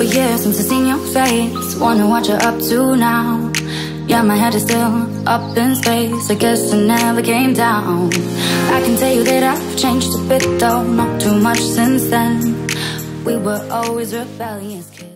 couple years since I seen your face Wonder what you're up to now. Yeah, my head is still up in space. I guess I never came down. I can tell you that I've changed a bit though. Not too much since then. We were always rebellious kids